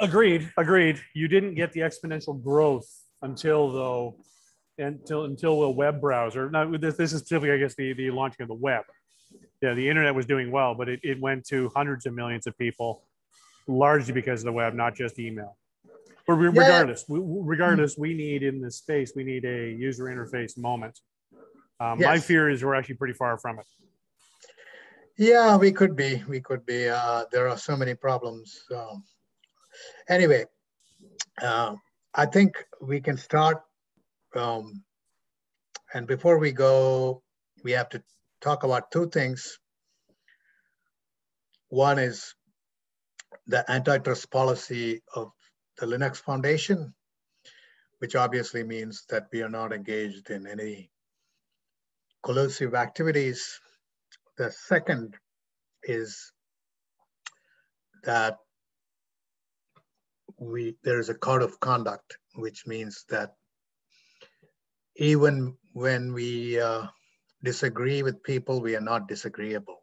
Agreed, agreed. You didn't get the exponential growth until though, until until a web browser. Now this, this is typically, I guess, the the launching of the web. Yeah, the internet was doing well, but it, it went to hundreds of millions of people, largely because of the web, not just email. But re- Yeah. regardless, we, regardless, we need in this space, we need a user interface moment. Um, My fear is we're actually pretty far from it. Yeah, we could be. We could be. Uh, there are so many problems. Um, anyway, uh, I think we can start. Um, and before we go, we have to talk about two things. One is the antitrust policy of the Linux Foundation, which obviously means that we are not engaged in any collusive activities the second is that we there is a code of conduct, which means that even when we uh, disagree with people, we are not disagreeable.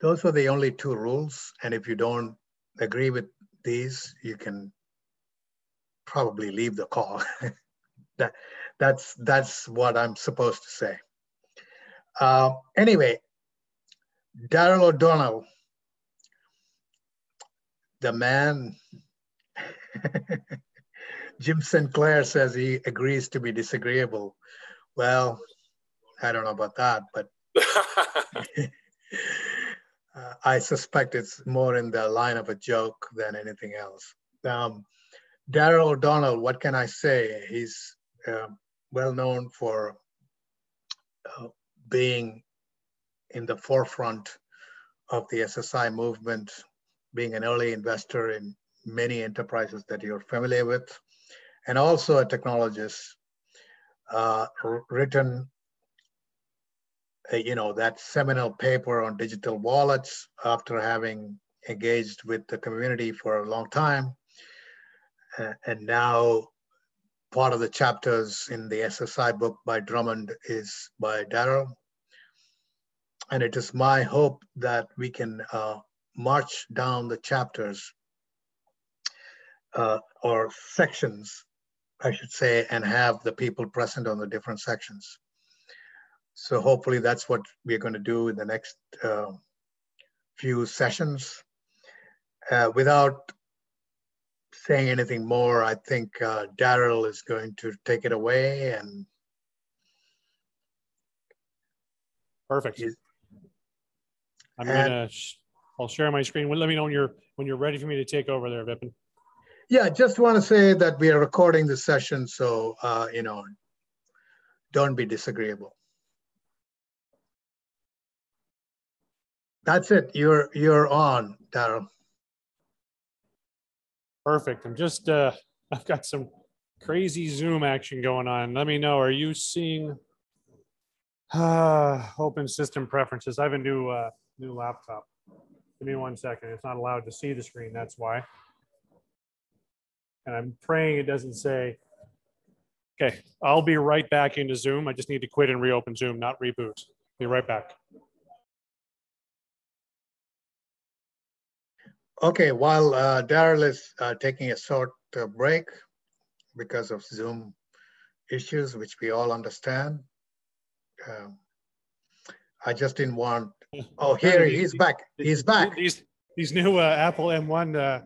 Those are the only two rules, and if you don't agree with these, you can probably leave the call. that that's that's what I'm supposed to say. Uh, anyway, Darrell O'Donnell, the man, Jim Sinclair says he agrees to be disagreeable. Well, I don't know about that, but uh, I suspect it's more in the line of a joke than anything else. Um, Darrell O'Donnell, what can I say? He's uh, well known for uh, being in the forefront of the SSI movement, being an early investor in many enterprises that you're familiar with, and also a technologist, uh, written, uh, you know, that seminal paper on digital wallets after having engaged with the community for a long time. Uh, and now part of the chapters in the SSI book by Drummond is by Darrell. And it is my hope that we can uh, march down the chapters uh, or sections, I should say, and have the people present on the different sections. So hopefully that's what we're going to do in the next uh, few sessions. Uh, without saying anything more, I think uh, Darrell is going to take it away and Perfect. I'm gonna, sh- I'll share my screen. Let me know when you're, when you're ready for me to take over there, Vipin. Yeah, just want to say that we are recording this session, so, uh, you know, don't be disagreeable. That's it. You're, you're on, Darrell. Perfect. I'm just, uh, I've got some crazy Zoom action going on. Let me know, are you seeing uh, open system preferences? I have a new, uh, new laptop. Give me one second. It's not allowed to see the screen. That's why. And I'm praying it doesn't say. Okay, I'll be right back into Zoom. I just need to quit and reopen Zoom, not reboot. Be right back. Okay, while uh, Darrell is uh, taking a short uh, break because of Zoom issues, which we all understand, um, I just didn't want, oh, here, he's back. He's back. These, these new uh, Apple M1 uh,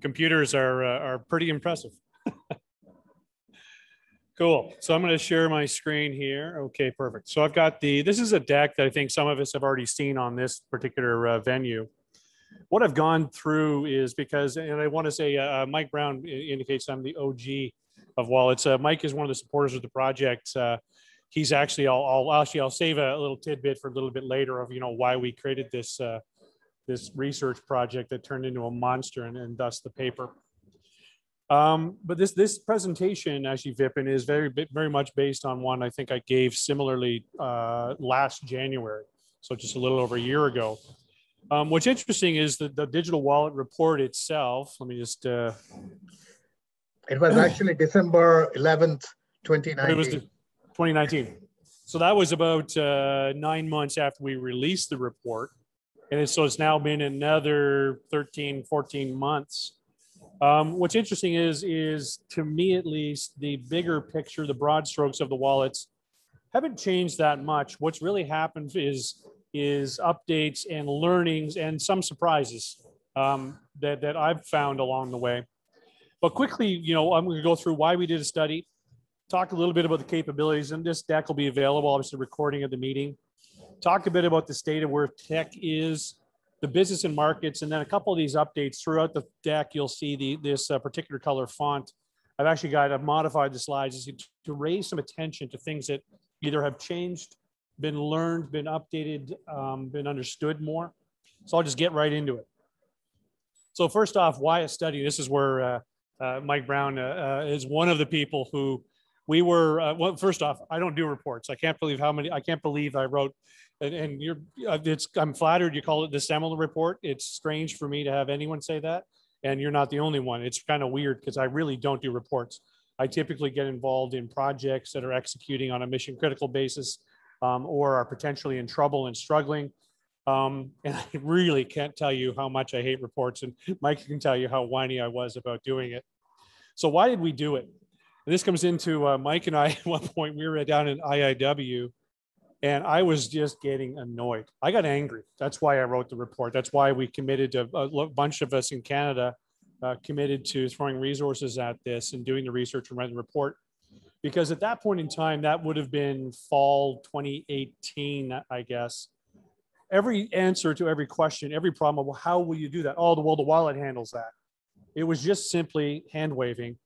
computers are, uh, are pretty impressive. Cool. So I'm going to share my screen here. Okay, perfect. So I've got the, this is a deck that I think some of us have already seen on this particular uh, venue. What I've gone through is because, and I want to say, uh, Mike Brown indicates I'm the OG of Wallets. Uh, Mike is one of the supporters of the project. He's actually, I'll, I'll actually, I'll save a little tidbit for a little bit later of, you know, why we created this, uh, this research project that turned into a monster and, and thus the paper. Um, but this this presentation actually, Vipin, is very very much based on one I think I gave similarly uh, last January, so just a little over a year ago. Um, what's interesting is that the digital wallet report itself. Let me just. Uh, It was actually December 11th, it was the 2019. 2019. So that was about uh, nine months after we released the report. And so it's now been another 13, 14 months. Um, what's interesting is, is to me at least, the bigger picture, the broad strokes of the wallets haven't changed that much. What's really happened is, is updates and learnings and some surprises um, that, that I've found along the way. But quickly, you know, I'm going to go through why we did a study, talk a little bit about the capabilities, and this deck will be available, obviously, recording of the meeting. Talk a bit about the state of where tech is, the business and markets, and then a couple of these updates throughout the deck. You'll see the this uh, particular color font. I've actually got to modified the slides to raise some attention to things that either have changed, been learned, been updated, um, been understood more. So I'll just get right into it. So first off, why a study? This is where uh, uh, Mike Brown uh, uh, is one of the people who we were. Uh, well, first off, I don't do reports. I can't believe how many. I can't believe I wrote. And, and you're, it's. I'm flattered you call it the Semel report. It's strange for me to have anyone say that, and you're not the only one. It's kind of weird because I really don't do reports. I typically get involved in projects that are executing on a mission critical basis, um, or are potentially in trouble and struggling. Um, and I really can't tell you how much I hate reports. And Mike can tell you how whiny I was about doing it. So why did we do it? And this comes into uh, Mike and I at one point, we were down in IIW and I was just getting annoyed. I got angry. That's why I wrote the report. That's why we committed to a bunch of us in Canada uh, committed to throwing resources at this and doing the research and writing the report. Because at that point in time, that would have been fall 2018, I guess every answer to every question, every problem. Well, how will you do that? Oh, the wallet handles that. It was just simply hand waving.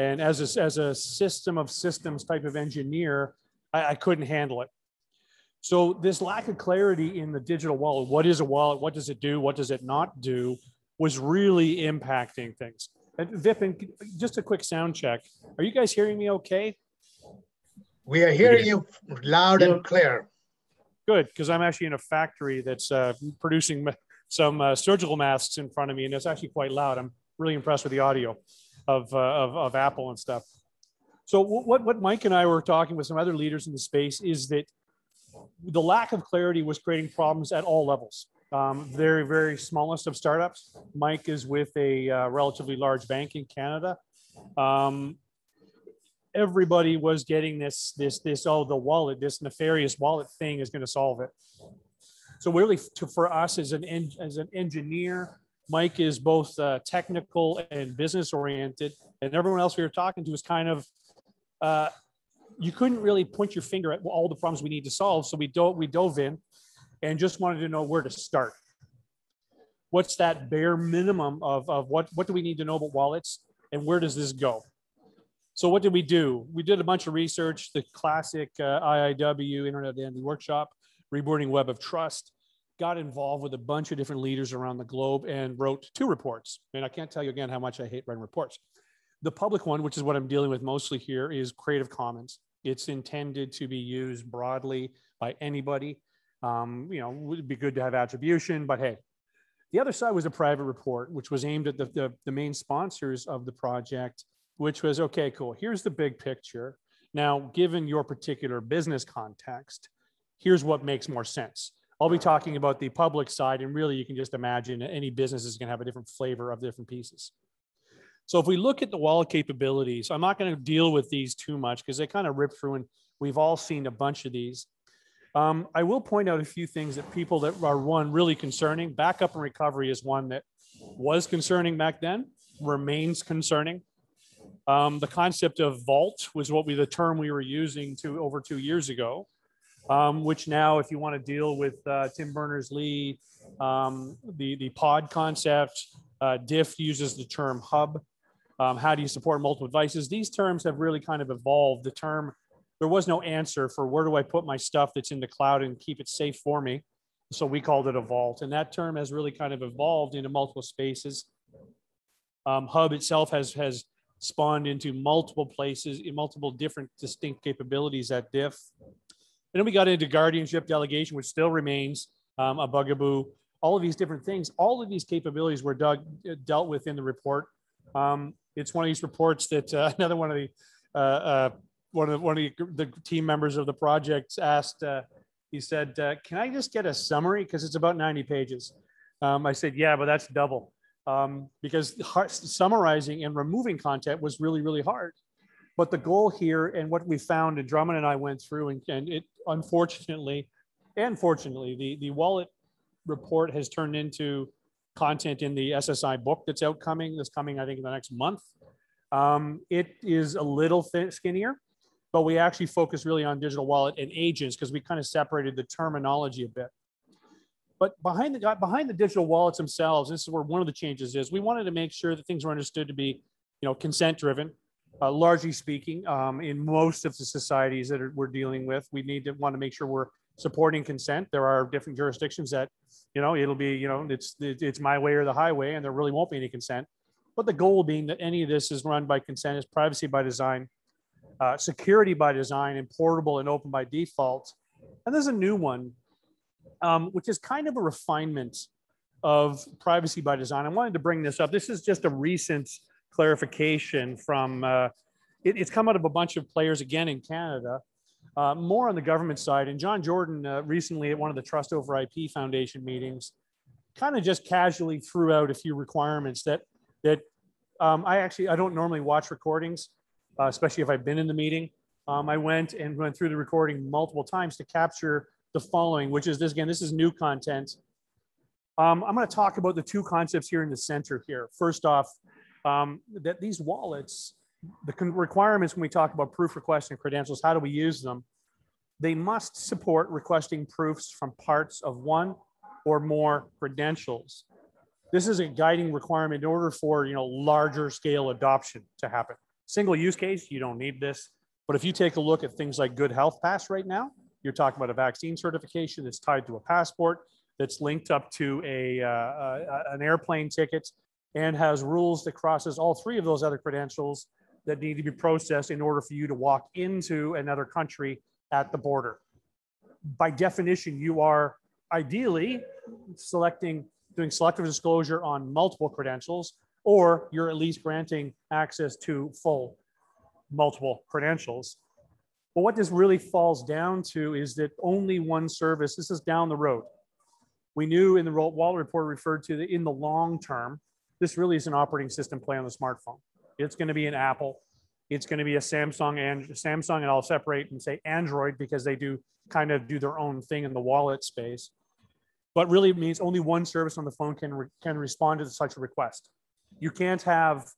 And as a, as a system of systems type of engineer, I, I couldn't handle it. So this lack of clarity in the digital wallet, what is a wallet? What does it do? What does it not do? Was really impacting things. And Vipin, just a quick sound check. Are you guys hearing me okay? We are hearing you loud and clear good because I'm actually in a factory that's uh, producing some uh, surgical masks in front of me, and it's actually quite loud. I'm really impressed with the audio of, uh, of, of, Apple and stuff. So what, what Mike and I were talking with some other leaders in the space is that the lack of clarity was creating problems at all levels. Um, very, very smallest of startups. Mike is with a uh, relatively large bank in Canada. Um, everybody was getting this this this oh the wallet this nefarious wallet thing is going to solve it so really to, for us as an as an engineer mike is both uh, technical and business oriented and everyone else we were talking to was kind of uh, you couldn't really point your finger at all the problems we need to solve so we dove we dove in and just wanted to know where to start what's that bare minimum of, of what what do we need to know about wallets and where does this go so what did we do? We did a bunch of research, the classic uh, IIW Internet Identity Workshop, Rebooting Web of Trust, got involved with a bunch of different leaders around the globe and wrote two reports. And I can't tell you again how much I hate writing reports. The public one, which is what I'm dealing with mostly here, is Creative Commons. It's intended to be used broadly by anybody. Um, you know, would be good to have attribution, but hey, the other side was a private report, which was aimed at the, the, the main sponsors of the project which was okay, cool. Here's the big picture. Now, given your particular business context, here's what makes more sense. I'll be talking about the public side, and really you can just imagine any business is going to have a different flavor of different pieces. So if we look at the wallet capabilities, I'm not going to deal with these too much because they kind of rip through, and we've all seen a bunch of these. Um, I will point out a few things that people that are one really concerning. Backup and recovery is one that was concerning back then, remains concerning. Um, the concept of vault was what we the term we were using to over two years ago, um, which now, if you want to deal with uh, Tim Berners Lee, um, the the pod concept, uh, DIF uses the term hub. Um, how do you support multiple devices? These terms have really kind of evolved. The term there was no answer for where do I put my stuff that's in the cloud and keep it safe for me. So we called it a vault, and that term has really kind of evolved into multiple spaces. Um, hub itself has has spawned into multiple places in multiple different distinct capabilities at DIF. And then we got into guardianship delegation, which still remains um, a bugaboo. All of these different things, all of these capabilities were dug, dealt with in the report. Um, it's one of these reports that uh, another one of the uh, uh, one of the, one of the, the, team members of the project asked, uh, He said, uh, "Can I just get a summary because it's about 90 pages?" Um, I said, "Yeah, but that's double." Um, because summarizing and removing content was really, really hard. But the goal here and what we found, and Drummond and I went through, and, and it unfortunately, and fortunately, the, the wallet report has turned into content in the SSI book that's out coming, that's coming, I think, in the next month. Um, it is a little thin, skinnier, but we actually focus really on digital wallet and agents because we kind of separated the terminology a bit. But behind the behind the digital wallets themselves, this is where one of the changes is. We wanted to make sure that things were understood to be, you know, consent driven, uh, largely speaking, um, in most of the societies that are, we're dealing with, we need to want to make sure we're supporting consent. There are different jurisdictions that, you know, it'll be, you know, it's it's my way or the highway, and there really won't be any consent. But the goal being that any of this is run by consent, is privacy by design, uh, security by design, and portable and open by default. And there's a new one, um, which is kind of a refinement of privacy by design. I wanted to bring this up. This is just a recent clarification from, uh, it, it's come out of a bunch of players again in Canada, uh, more on the government side. And John Jordan uh, recently at one of the Trust Over IP Foundation meetings kind of just casually threw out a few requirements that, that um, I actually, I don't normally watch recordings, uh, especially if I've been in the meeting. Um, I went and went through the recording multiple times to capture the following, which is this, again, this is new content. Um, I'm going to talk about the two concepts here in the center here. First off, um, that these wallets, the requirements when we talk about proof requests and credentials, how do we use them? They must support requesting proofs from parts of one or more credentials. This is a guiding requirement in order for you know larger scale adoption to happen. Single use case, you don't need this. But if you take a look at things like Good Health Pass right now, you're talking about a vaccine certification that's tied to a passport, that's linked up to a, uh, uh, an airplane ticket, and has rules that crosses all three of those other credentials that need to be processed in order for you to walk into another country at the border. By definition, you are ideally selecting, doing selective disclosure on multiple credentials, or you're at least granting access to full multiple credentials. But what this really falls down to is that only one service, this is down the road. We knew in the Wallet report referred to the, in the long term, this really is an operating system play on the smartphone. It's going to be an Apple. It's going to be a Samsung and Samsung, and I'll separate and say Android because they do kind of do their own thing in the wallet space. But really, it means only one service on the phone can re- can respond to such a request. You can't have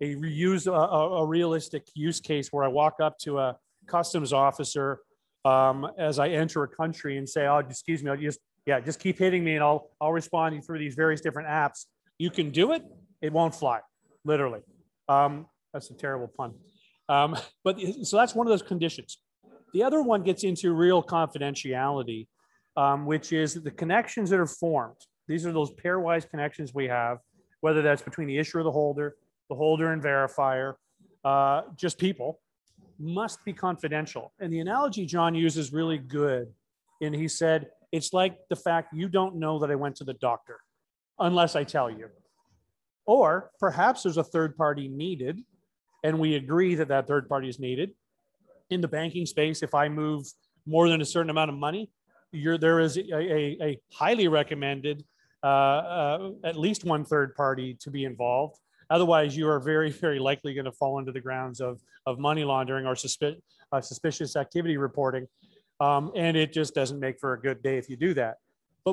a reuse a, a, realistic use case where I walk up to a customs officer um, as I enter a country and say, "Oh, excuse me, I'll just yeah, just keep hitting me, and I'll I'll respond through these various different apps." You can do it, it won't fly, literally. Um, that's a terrible pun. Um, but so that's one of those conditions. The other one gets into real confidentiality, um, which is the connections that are formed. These are those pairwise connections we have, whether that's between the issuer, the holder, the holder and verifier, uh, just people, must be confidential. And the analogy John uses really good. And he said, it's like the fact you don't know that I went to the doctor unless I tell you. Or perhaps there's a third party needed, and we agree that that third party is needed. In the banking space, if I move more than a certain amount of money, there is a, a, a highly recommended uh, uh, at least one third party to be involved. Otherwise, you are very, very likely going to fall into the grounds of, of money laundering or suspi- uh, suspicious activity reporting. Um, and it just doesn't make for a good day if you do that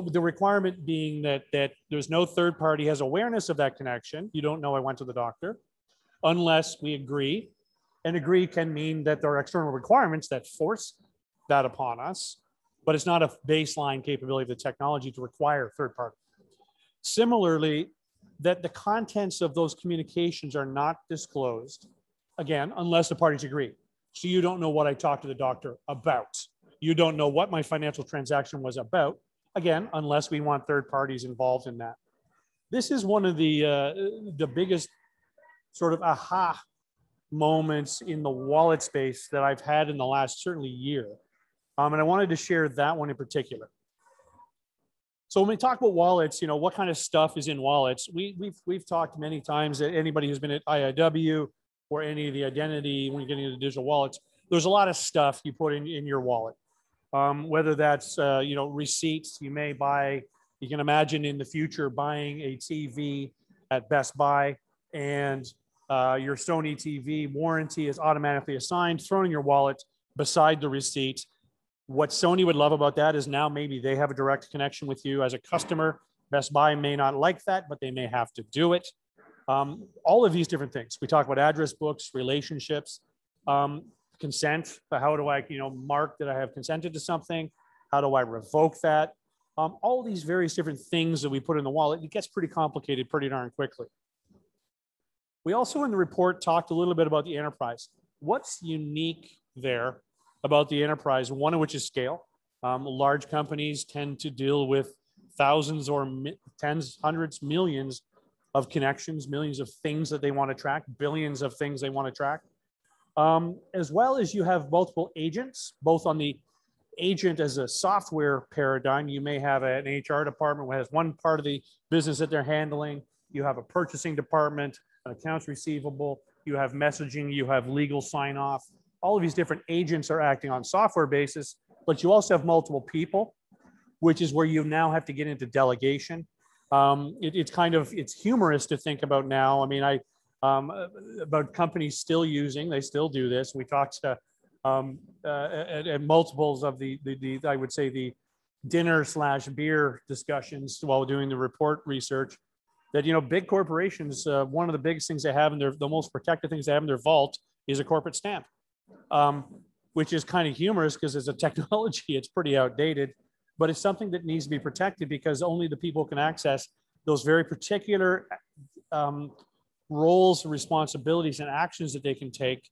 but the requirement being that that there's no third party has awareness of that connection. You don't know I went to the doctor unless we agree. And agree can mean that there are external requirements that force that upon us, but it's not a baseline capability of the technology to require third party. Similarly, that the contents of those communications are not disclosed, again, unless the parties agree. So you don't know what I talked to the doctor about. You don't know what my financial transaction was about again, unless we want third parties involved in that. This is one of the, uh, the biggest sort of aha moments in the wallet space that I've had in the last certainly year. Um, and I wanted to share that one in particular. So when we talk about wallets, you know, what kind of stuff is in wallets? We, we've, we've talked many times that anybody who's been at IIW or any of the identity, when you're getting into digital wallets, there's a lot of stuff you put in, in your wallet. Um, whether that's, uh, you know, receipts, you may buy, you can imagine in the future buying a TV at Best Buy and uh, your Sony TV warranty is automatically assigned, thrown in your wallet beside the receipt. What Sony would love about that is now maybe they have a direct connection with you as a customer. Best Buy may not like that, but they may have to do it. Um, all of these different things. We talk about address books, relationships, um, consent. but How do I, you know, mark that I have consented to something? How do I revoke that? Um, all these various different things that we put in the wallet, it gets pretty complicated pretty darn quickly. We also in the report talked a little bit about the enterprise. What's unique there about the enterprise? One of which is scale. Um, large companies tend to deal with thousands or tens, hundreds, millions of connections, millions of things that they want to track, billions of things they want to track. Um, as well as you have multiple agents, both on the agent as a software paradigm. You may have an HR department that has one part of the business that they're handling. You have a purchasing department, an accounts receivable, you have messaging, you have legal sign off. All of these different agents are acting on software basis, but you also have multiple people, which is where you now have to get into delegation um, it, it's kind of it's humorous to think about now. I mean, I um, about companies still using, they still do this. We talked to um, uh, at, at, multiples of the, the, the I would say the dinner slash beer discussions while doing the report research that you know big corporations uh, one of the biggest things they have in their the most protected things they have in their vault is a corporate stamp um, which is kind of humorous because as a technology it's pretty outdated but it's something that needs to be protected because only the people can access those very particular um, roles, and responsibilities, and actions that they can take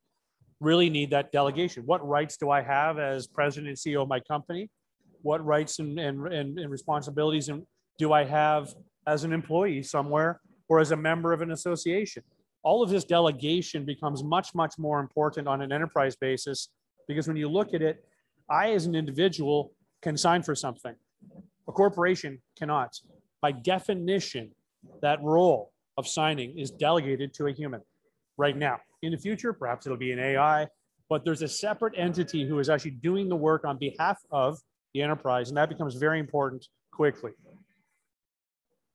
really need that delegation. What rights do I have as president and CEO of my company? What rights and, and, and, and responsibilities and do I have as an employee somewhere or as a member of an association? All of this delegation becomes much, much more important on an enterprise basis because when you look at it, I, as an individual, can sign for something. A corporation cannot. By definition, that role of signing is delegated to a human right now. In the future, perhaps it'll be an AI, but there's a separate entity who is actually doing the work on behalf of the enterprise, and that becomes very important quickly.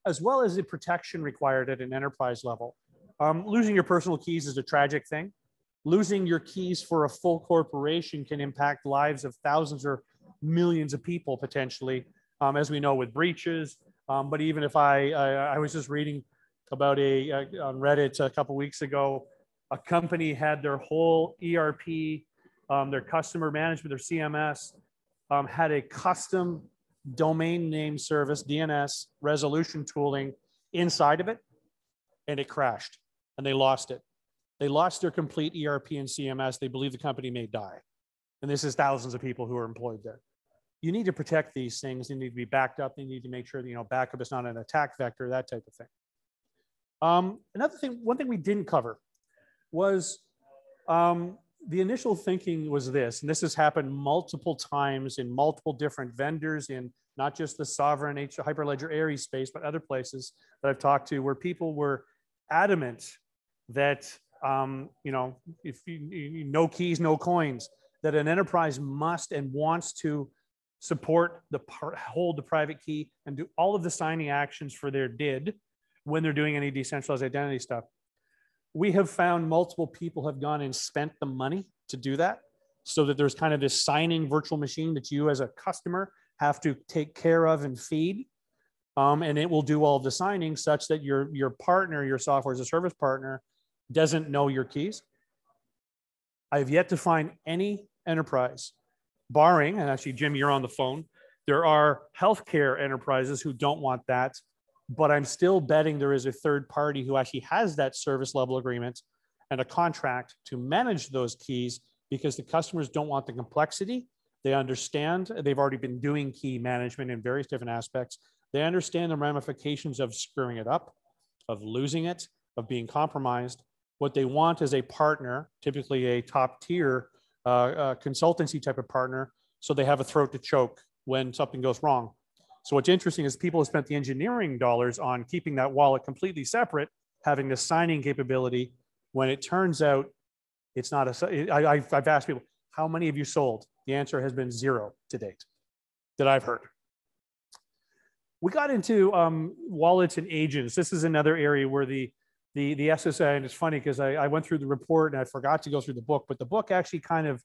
As well as the protection required at an enterprise level. Um, losing your personal keys is a tragic thing. Losing your keys for a full corporation can impact lives of thousands or millions of people potentially, um, as we know with breaches. Um, but even if I, I, I, was just reading about a, a on Reddit a couple weeks ago, a company had their whole ERP, um, their customer management, their CMS, um, had a custom domain name service, DNS resolution tooling inside of it, and it crashed and they lost it. They lost their complete ERP and CMS. They believe the company may die. And this is thousands of people who are employed there you need to protect these things. They need to be backed up. They need to make sure that, you know, backup is not an attack vector, that type of thing. Um, another thing, one thing we didn't cover was um, the initial thinking was this, and this has happened multiple times in multiple different vendors in not just the Sovrin H Hyperledger Aries space, but other places that I've talked to where people were adamant that, um, you know, if you, you, no keys, no coins, that an enterprise must and wants to support the part, hold the private key and do all of the signing actions for their did when they're doing any decentralized identity stuff. We have found multiple people have gone and spent the money to do that so that there's kind of this signing virtual machine that you as a customer have to take care of and feed. Um, and it will do all the signing such that your, your partner, your software as a service partner doesn't know your keys. I have yet to find any enterprise barring, and actually, Jim, you're on the phone, there are healthcare enterprises who don't want that. But I'm still betting there is a third party who actually has that service level agreement and a contract to manage those keys because the customers don't want the complexity. They understand they've already been doing key management in various different aspects. They understand the ramifications of screwing it up, of losing it, of being compromised. What they want is a partner, typically a top tier uh, consultancy type of partner, so they have a throat to choke when something goes wrong. So what's interesting is people have spent the engineering dollars on keeping that wallet completely separate, having the signing capability. When it turns out it's not a, I, I've asked people, how many of you sold? The answer has been zero. to date that I've heard. We got into um, wallets and agents. This is another area where the the the SSA, and it's funny because I, I went through the report and I forgot to go through the book, but the book actually kind of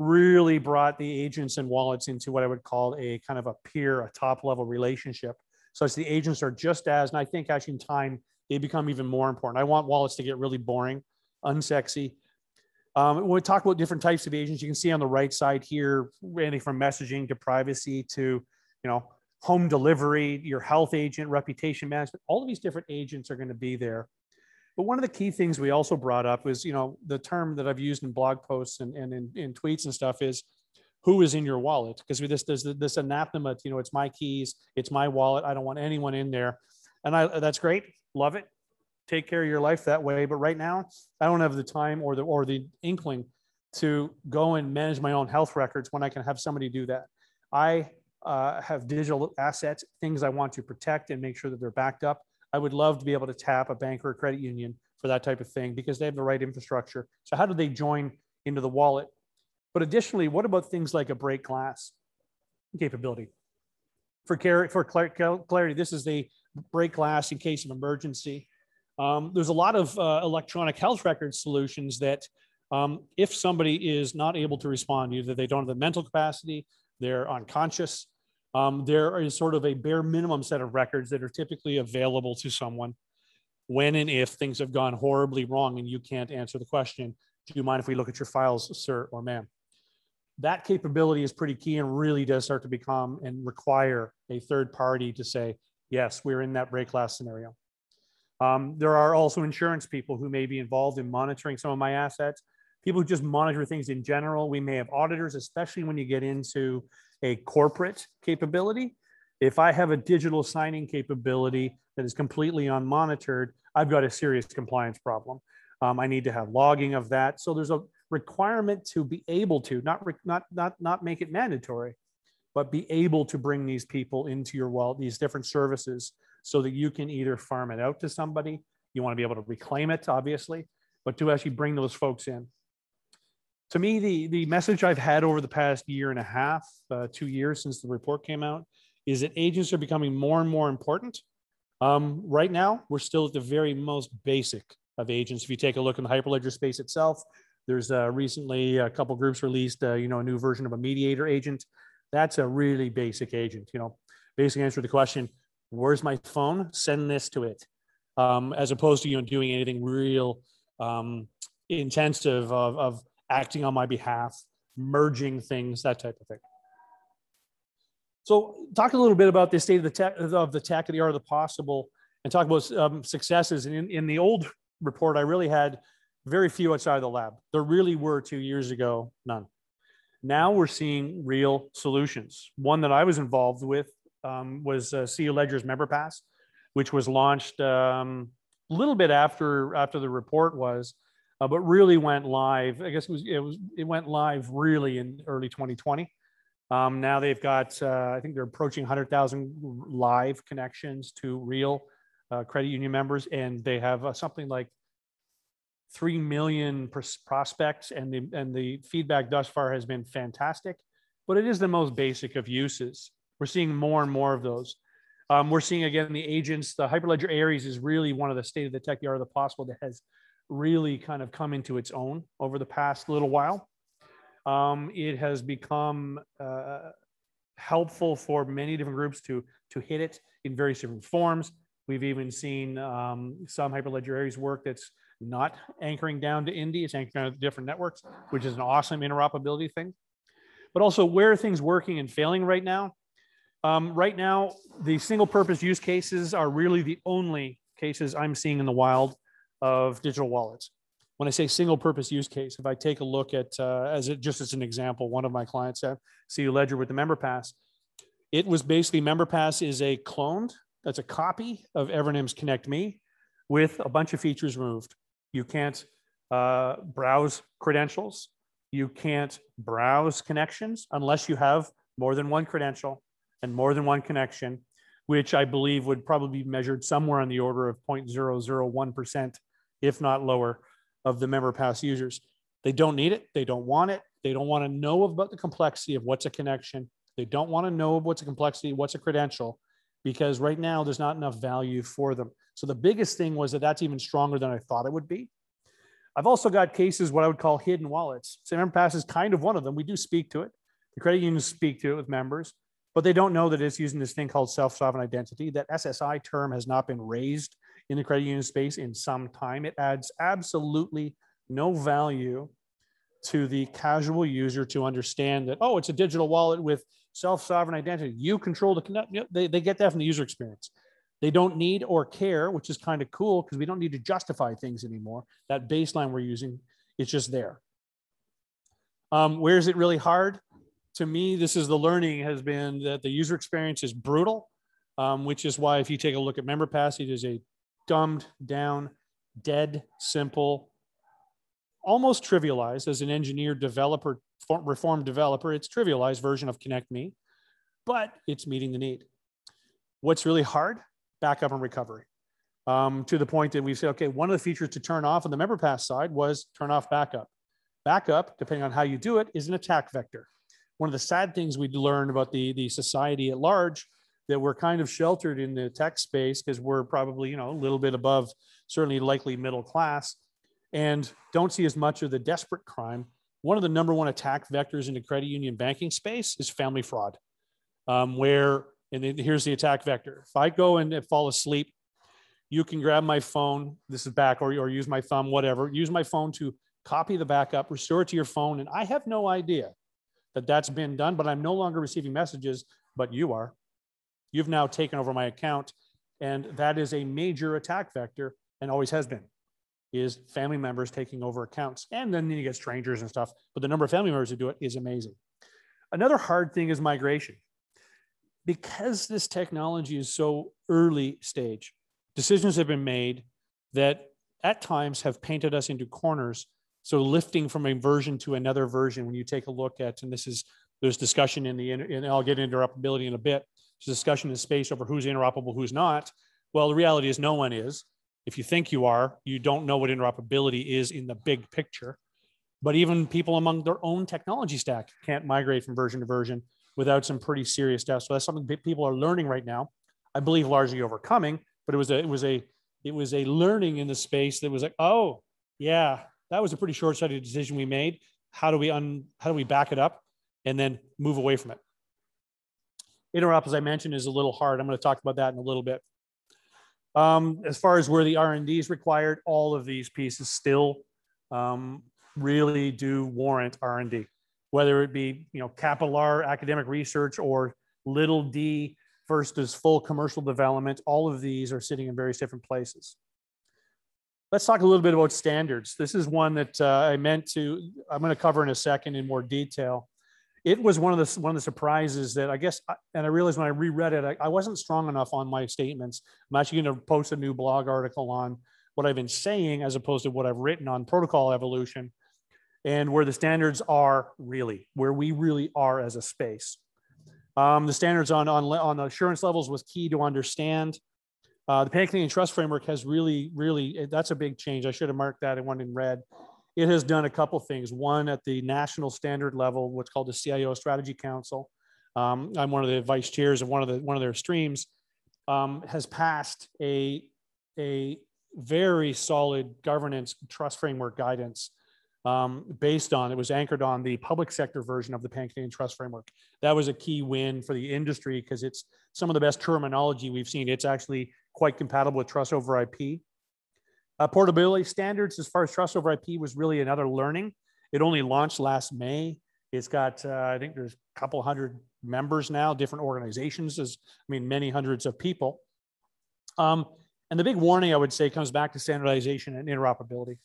really brought the agents and wallets into what I would call a kind of a peer, a top level relationship. So as the agents are just as, and I think actually in time, they become even more important. I want wallets to get really boring, unsexy. Um, when we talk about different types of agents, you can see on the right side here, anything from messaging to privacy to, you know, home delivery, your health agent, reputation management, all of these different agents are going to be there. But one of the key things we also brought up was, you know, the term that I've used in blog posts and, and in, in tweets and stuff is who is in your wallet? Because this there's this anathema, you know, it's my keys, it's my wallet. I don't want anyone in there. And I that's great. Love it. Take care of your life that way. But right now, I don't have the time or the or the inkling to go and manage my own health records when I can have somebody do that. I uh, have digital assets, things I want to protect and make sure that they're backed up. I would love to be able to tap a bank or a credit union for that type of thing because they have the right infrastructure. So how do they join into the wallet? But additionally, what about things like a break glass capability? For, care, for clarity, this is the break glass in case of emergency. Um, there's a lot of uh, electronic health record solutions that um, if somebody is not able to respond, either they don't have the mental capacity, they're unconscious, um, there is sort of a bare minimum set of records that are typically available to someone when and if things have gone horribly wrong and you can't answer the question, do you mind if we look at your files, sir or ma'am? That capability is pretty key and really does start to become and require a third party to say, yes, we're in that break glass scenario. Um, there are also insurance people who may be involved in monitoring some of my assets. People who just monitor things in general. We may have auditors, especially when you get into a corporate capability. If I have a digital signing capability that is completely unmonitored, I've got a serious compliance problem. Um, I need to have logging of that. So there's a requirement to be able to not not not not make it mandatory, but be able to bring these people into your wallet, these different services, so that you can either farm it out to somebody. You want to be able to reclaim it, obviously, but to actually bring those folks in to me, the, the message I've had over the past year and a half, uh, two years since the report came out, is that agents are becoming more and more important. Um, right now, we're still at the very most basic of agents. If you take a look in the Hyperledger space itself, there's uh, recently a couple groups released, uh, you know, a new version of a mediator agent. That's a really basic agent. You know, basic answer the question, "Where's my phone? Send this to it," um, as opposed to you know doing anything real um, intensive of, of acting on my behalf, merging things, that type of thing. So talk a little bit about the state of the tech, of the tech the art of the possible and talk about um, successes. And in, in the old report, I really had very few outside of the lab. There really were two years ago, none. Now we're seeing real solutions. One that I was involved with um, was uh, CU Ledger's Member Pass, which was launched um, a little bit after after the report was, uh, but really went live. I guess it was it was it went live really in early 2020. Um, now they've got uh, I think they're approaching 100,000 live connections to real uh, credit union members, and they have uh, something like three million pros- prospects, and the and the feedback thus far has been fantastic. But it is the most basic of uses. We're seeing more and more of those. Um, we're seeing again the agents. The Hyperledger Aries is really one of the state of the tech, art of the possible that has really kind of come into its own over the past little while. Um, it has become uh, helpful for many different groups to, to hit it in various different forms. We've even seen um, some Hyperledger Aries work that's not anchoring down to Indy, it's anchoring down to different networks, which is an awesome interoperability thing. But also, where are things working and failing right now? Um, right now, the single purpose use cases are really the only cases I'm seeing in the wild of digital wallets. When I say single purpose use case, if I take a look at, uh, as it, just as an example, one of my clients at CU Ledger with the Member Pass, it was basically Member Pass is a cloned, that's a copy of Evernym's Connect Me with a bunch of features removed. You can't uh, browse credentials. You can't browse connections unless you have more than one credential and more than one connection, which I believe would probably be measured somewhere on the order of 0.001% if not lower, of the member pass users. They don't need it. They don't want it. They don't want to know about the complexity of what's a connection. They don't want to know what's a complexity, what's a credential, because right now there's not enough value for them. So the biggest thing was that that's even stronger than I thought it would be. I've also got cases, what I would call hidden wallets. So Member Pass is kind of one of them. We do speak to it. The credit unions speak to it with members, but they don't know that it's using this thing called self-sovereign identity. That SSI term has not been raised in the credit union space in some time. It adds absolutely no value to the casual user to understand that, oh, it's a digital wallet with self-sovereign identity. You control the. They, they get that from the user experience. They don't need or care, which is kind of cool because we don't need to justify things anymore. That baseline we're using, it's just there. Um, where is it really hard? To me, this is the learning has been that the user experience is brutal, um, which is why if you take a look at MemberPass, it is a dumbed down, dead, simple, almost trivialized as an engineer developer, reform developer. It's trivialized version of Connect Me, but it's meeting the need. What's really hard? backup and recovery. Um, to the point that we say, okay, one of the features to turn off on the member pass side was turn off backup. Backup, depending on how you do it, is an attack vector. One of the sad things we learned about the, the society at large that we're kind of sheltered in the tech space because we're probably, you know, a little bit above, certainly likely middle class, and don't see as much of the desperate crime. One of the number one attack vectors in the credit union banking space is family fraud, um, where and here's the attack vector. If I go and fall asleep, you can grab my phone. This is back, or, or use my thumb, whatever. Use my phone to copy the backup, restore it to your phone. And I have no idea that that's been done, but I'm no longer receiving messages, but you are. You've now taken over my account. And that is a major attack vector and always has been is family members taking over accounts. And then you get strangers and stuff, but the number of family members who do it is amazing. Another hard thing is migration because this technology is so early stage, decisions have been made that at times have painted us into corners. So lifting from a version to another version, when you take a look at, and this is, there's discussion in the, and I'll get interoperability in a bit, there's discussion in space over who's interoperable, who's not. Well, the reality is no one is. If you think you are, you don't know what interoperability is in the big picture. But even people among their own technology stack can't migrate from version to version without some pretty serious stuff. So that's something people are learning right now. I believe largely overcoming, but it was a it was a it was a learning in the space that was like, oh yeah, that was a pretty short-sighted decision we made. How do we un how do we back it up and then move away from it? Interop, as I mentioned, is a little hard. I'm going to talk about that in a little bit. Um, as far as where the R&D is required, all of these pieces still um, really do warrant R&D whether it be you know capital R academic research or little d versus full commercial development. All of these are sitting in various different places. Let's talk a little bit about standards. This is one that uh, I meant to, I'm going to cover in a second in more detail. It was one of the one of the surprises that I guess, and I realized when I reread it, I, I wasn't strong enough on my statements. I'm actually going to post a new blog article on what I've been saying as opposed to what I've written on protocol evolution and where the standards are really, where we really are as a space. Um, the standards on, on, on assurance levels was key to understand. Uh, the Pan-Canadian Trust Framework has really, really, that's a big change. I should have marked that in one in red. It has done a couple things. One at the national standard level, what's called the CIO Strategy Council. Um, I'm one of the vice chairs of one of the one of their streams. Um, has passed a a very solid governance trust framework guidance um, based on, it was anchored on the public sector version of the Pan Canadian Trust Framework. That was a key win for the industry because it's some of the best terminology we've seen. It's actually quite compatible with trust over IP. Uh, portability standards, as far as trust over IP, was really another learning. It only launched last May. It's got, uh, I think there's a couple hundred members now, different organizations, as I mean, many hundreds of people. Um, and the big warning I would say comes back to standardization and interoperability.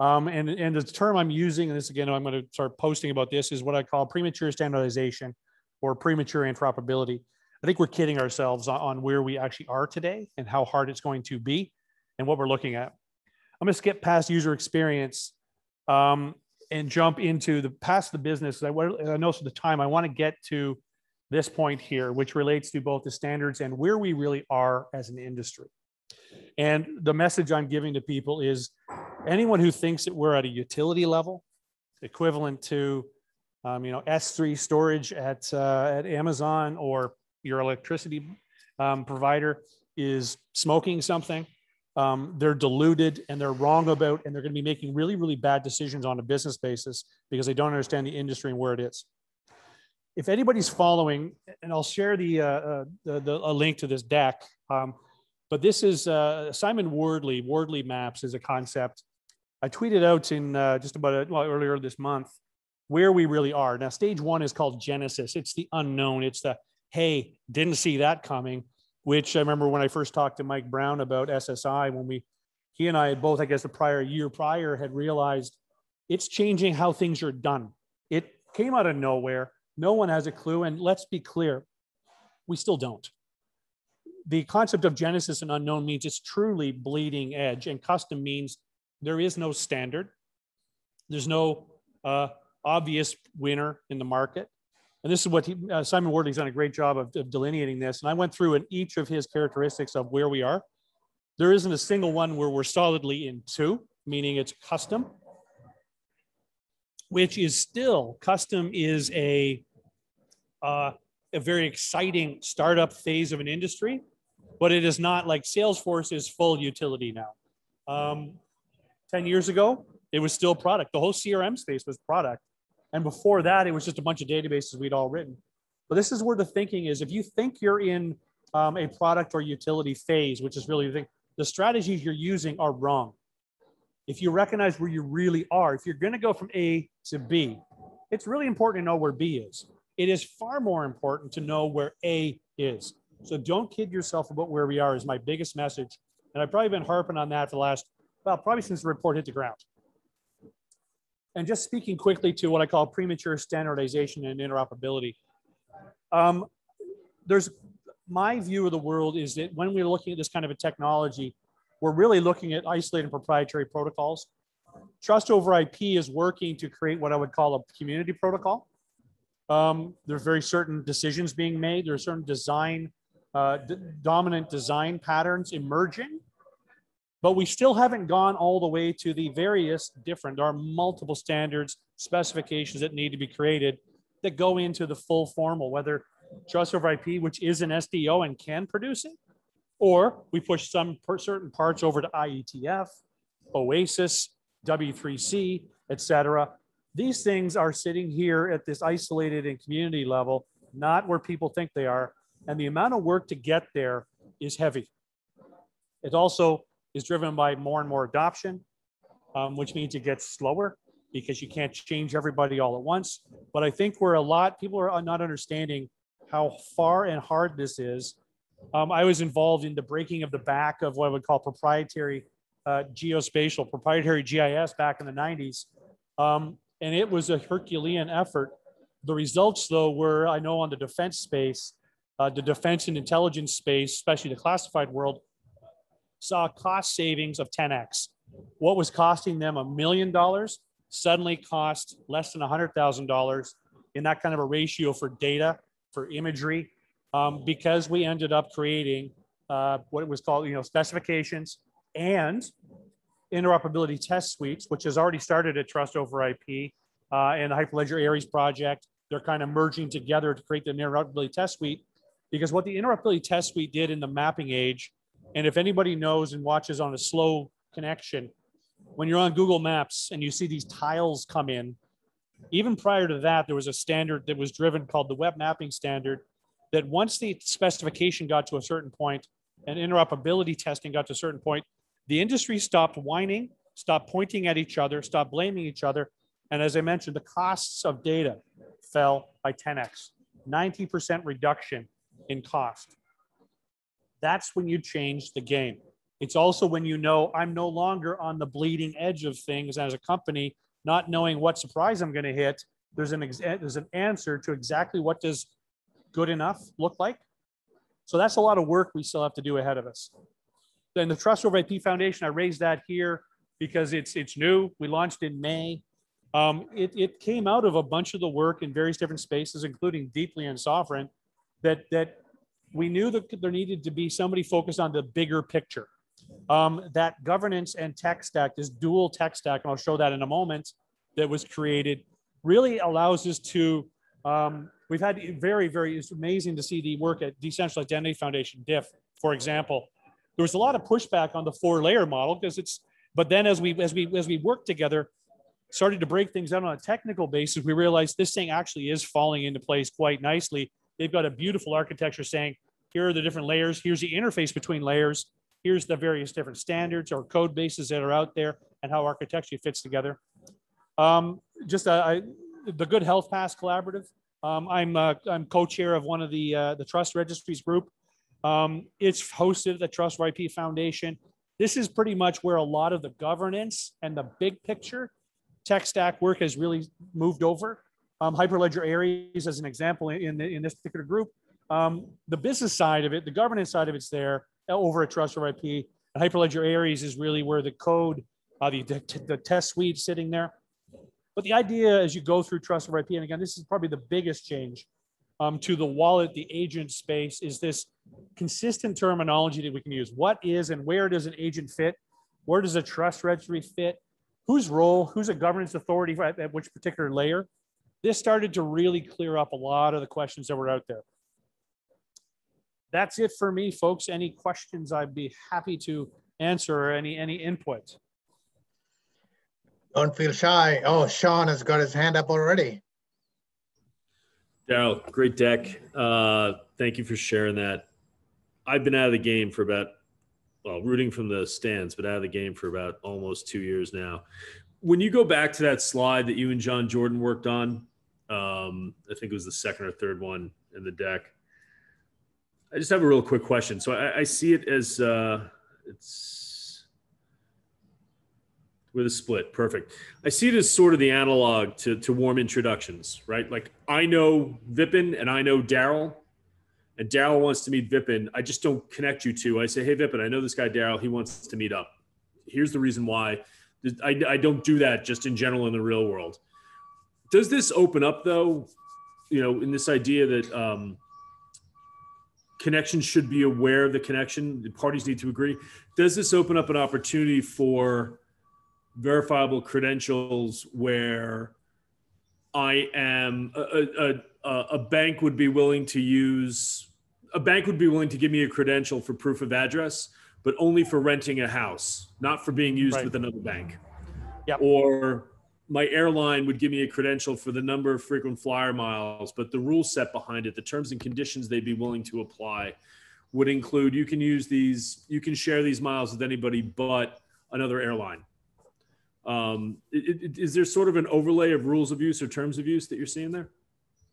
Um, and, and the term I'm using, and this again, I'm going to start posting about this, is what I call premature standardization or premature interoperability. I think we're kidding ourselves on where we actually are today and how hard it's going to be and what we're looking at. I'm going to skip past user experience um, and jump into the past the business. I, I know the time I want to get to this point here, which relates to both the standards and where we really are as an industry. And the message I'm giving to people is anyone who thinks that we're at a utility level equivalent to, um, you know, S3 storage at, uh, at Amazon or your electricity um, provider is smoking something, um, they're diluted and they're wrong about, and they're going to be making really, really bad decisions on a business basis because they don't understand the industry and where it is. If anybody's following, and I'll share the, uh, uh, the, the, a link to this deck, um, but this is uh, Simon Wardley, Wardley Maps is a concept. I tweeted out in uh, just about a, well, earlier this month where we really are. Now, stage one is called Genesis. It's the unknown. It's the, hey, didn't see that coming which I remember when I first talked to Mike Brown about SSI, when we, he and I had both, I guess the prior year prior had realized it's changing how things are done. It came out of nowhere. No one has a clue. And let's be clear, we still don't. The concept of Genesis and unknown means it's truly bleeding edge, and custom means there is no standard. There's no uh, obvious winner in the market and this is what he, uh, Simon Wardley's done a great job of, of, delineating this. And I went through in each of his characteristics of where we are. There isn't a single one where we're solidly in two, meaning it's custom, which is still custom is a uh, a very exciting startup phase of an industry, but it is not like Salesforce is full utility now. Um, Ten years ago, it was still product. The whole CRM space was product and before that, it was just a bunch of databases we'd all written. But this is where the thinking is. If you think you're in um, a product or utility phase, which is really the thing, the strategies you're using are wrong. If you recognize where you really are, if you're going to go from A to B, it's really important to know where B is. It is far more important to know where A is. So don't kid yourself about where we are, is my biggest message. And I've probably been harping on that for the last, well, probably since the report hit the ground. And just speaking quickly to what I call premature standardization and interoperability. Um, there's my view of the world is that when we're looking at this kind of a technology, we're really looking at isolated proprietary protocols. Trust over IP is working to create what I would call a community protocol. Um, there's very certain decisions being made. There are certain design, uh, dominant design patterns emerging but we still haven't gone all the way to the various different, there are multiple standards, specifications that need to be created that go into the full formal, whether trust over IP, which is an SDO and can produce it, or we push some certain parts over to IETF, OASIS, W3C, etc. These things are sitting here at this isolated and community level, not where people think they are. And the amount of work to get there is heavy. It also is driven by more and more adoption, um, which means it gets slower because you can't change everybody all at once. But I think where a lot people are not understanding how far and hard this is. Um, I was involved in the breaking of the back of what I would call proprietary uh, geospatial, proprietary GIS back in the 90s. Um, and it was a Herculean effort. The results, though, were I know on the defense space, uh, the defense and intelligence space, especially the classified world, saw cost savings of 10x. What was costing them a million dollars suddenly cost less than $100,000 in that kind of a ratio for data, for imagery, um, because we ended up creating uh, what it was called, you know, specifications and interoperability test suites, which has already started at Trust over IP uh, and the Hyperledger Aries project. They're kind of merging together to create the interoperability test suite. Because what the interoperability test suite did in the mapping age and if anybody knows and watches on a slow connection, when you're on Google Maps and you see these tiles come in, even prior to that, there was a standard that was driven called the web mapping standard that once the specification got to a certain point and interoperability testing got to a certain point, the industry stopped whining, stopped pointing at each other, stopped blaming each other. And as I mentioned, the costs of data fell by 10x, 90% reduction in cost. That's when you change the game. It's also when you know I'm no longer on the bleeding edge of things as a company, not knowing what surprise I'm going to hit. There's an ex- there's an answer to exactly what does good enough look like. So that's a lot of work we still have to do ahead of us. Then the Trust over IP Foundation, I raised that here because it's it's new. We launched in May. Um, it, it came out of a bunch of the work in various different spaces, including deeply and Sovrin, that that we knew that there needed to be somebody focused on the bigger picture. Um, that governance and tech stack, this dual tech stack, and I'll show that in a moment, that was created really allows us to um, we've had very very it's amazing to see the work at decentralized identity foundation DIF for example there was a lot of pushback on the four layer model because it's but then as we as we as we worked together started to break things down on a technical basis we realized this thing actually is falling into place quite nicely they've got a beautiful architecture saying here are the different layers here's the interface between layers here's the various different standards or code bases that are out there and how architecture fits together um, just uh, I, the good health pass collaborative um, i'm uh, i'm co-chair of one of the uh, the trust registries group um, it's hosted at the Trust IP Foundation. This is pretty much where a lot of the governance and the big picture tech stack work has really moved over. Um, Hyperledger Aries, as an example, in, the, in this particular group, um, the business side of it, the governance side of it's there uh, over at Trust over IP. And Hyperledger Aries is really where the code, uh, the, the, the test suite sitting there. But the idea as you go through Trust over IP, and again, this is probably the biggest change um, to the wallet, the agent space, is this consistent terminology that we can use. What is and where does an agent fit? Where does a trust registry fit? Whose role? Who's a governance authority at, at which particular layer? This started to really clear up a lot of the questions that were out there. That's it for me, folks. Any questions, I'd be happy to answer or any, any input. Don't feel shy. Oh, Sean has got his hand up already. Darrell, great deck. Uh, thank you for sharing that. I've been out of the game for about, well, rooting from the stands, but out of the game for about almost two years now. When you go back to that slide that you and John Jordan worked on, um, I think it was the second or third one in the deck. I just have a real quick question. So I, I see it as uh, it's with a split. Perfect. I see it as sort of the analog to, to warm introductions, right? Like I know Vipin and I know Darrell, and Darrell wants to meet Vipin. I just don't connect you two. I say, hey, Vipin, I know this guy Darrell. He wants to meet up. Here's the reason why. I, I don't do that just in general in the real world. Does this open up though, you know, in this idea that um, connections should be aware of the connection, the parties need to agree. Does this open up an opportunity for verifiable credentials where I am a, a, a, a, bank would be willing to use a bank would be willing to give me a credential for proof of address, but only for renting a house, not for being used right. with another bank. Yep. Or my airline would give me a credential for the number of frequent flyer miles, but the rule set behind it, the terms and conditions they'd be willing to apply would include you can use these, you can share these miles with anybody but another airline um, it, it, is there sort of an overlay of rules of use or terms of use that you're seeing there?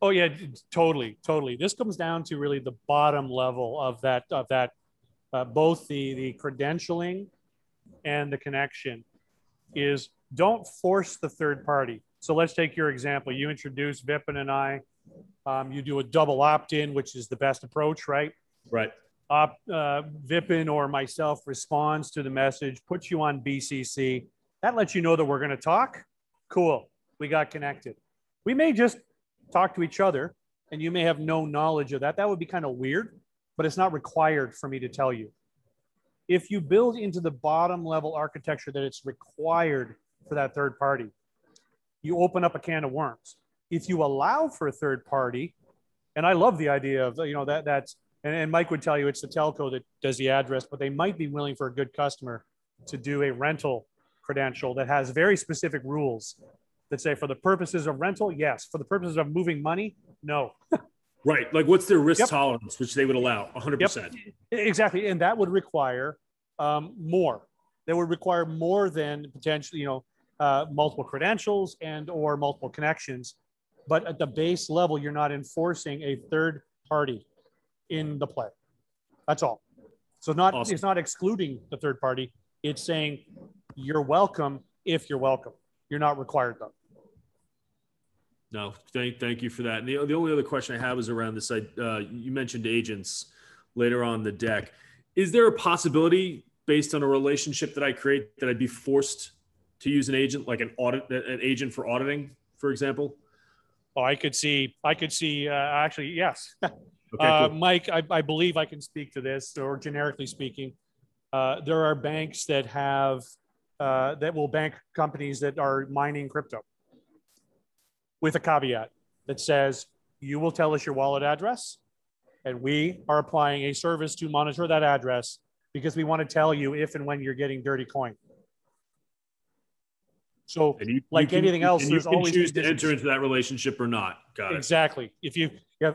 Oh yeah, totally, totally. This comes down to really the bottom level of that of that, uh, both the the credentialing and the connection is don't force the third party. So let's take your example. You introduce Vipin and I. Um, you do a double opt-in, which is the best approach, right? Right. Op, uh, Vipin or myself responds to the message, puts you on BCC that lets you know that we're going to talk. Cool. We got connected. We may just talk to each other and you may have no knowledge of that. That would be kind of weird, but it's not required for me to tell you. If you build into the bottom level architecture that it's required for that third party, you open up a can of worms. If you allow for a third party, and I love the idea of, you know, that that's, and, and Mike would tell you it's the telco that does the address, but they might be willing for a good customer to do a rental credential that has very specific rules that say for the purposes of rental, yes. For the purposes of moving money, no. right. Like what's their risk yep. tolerance, which they would allow 100%. Yep. Exactly. And that would require um, more. That would require more than potentially, you know, uh, multiple credentials and or multiple connections. But at the base level, you're not enforcing a third party in the play. That's all. So not awesome. it's not excluding the third party. It's saying you're welcome if you're welcome. You're not required though. No, thank, thank you for that. And the, the only other question I have is around this. Uh, you mentioned agents later on the deck. Is there a possibility based on a relationship that I create that I'd be forced to use an agent, like an audit, an agent for auditing, for example? Oh, I could see, I could see, uh, actually, yes. Okay, uh. Mike, I, I, believe I can speak to this or generically speaking. Uh, there are banks that have uh, that will bank companies that are mining crypto. with a caveat that says you will tell us your wallet address and we are applying a service to monitor that address because we want to tell you if and when you're getting dirty coin. So, you, Like you can- anything else, there's can always choose to enter into that relationship or not. Got it. exactly. If you,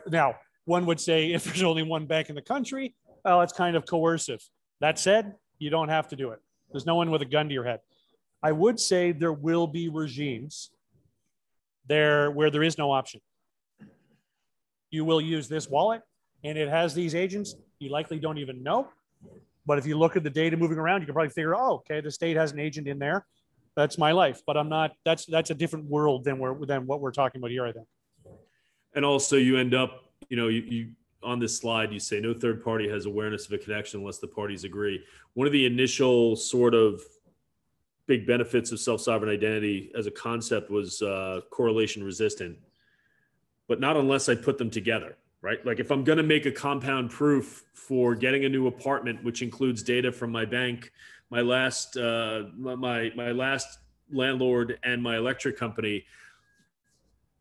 now one would say if there's only one bank in the country, well, it's kind of coercive. That said, you don't have to do it. There's no one with a gun to your head. I would say there will be regimes there where there is no option. You will use this wallet and it has these agents you likely don't even know. But if you look at the data moving around, you can probably figure, oh, okay, the state has an agent in there. That's my life. But I'm not, that's that's a different world than we're than what we're talking about here, I think. And also, you end up, you know, you, you on this slide, you say no third party has awareness of a connection unless the parties agree. One of the initial sort of big benefits of self sovereign identity as a concept was uh, correlation resistant, but not unless I put them together, right? Like if I'm going to make a compound proof for getting a new apartment, which includes data from my bank, my last, uh, my my last landlord, and my electric company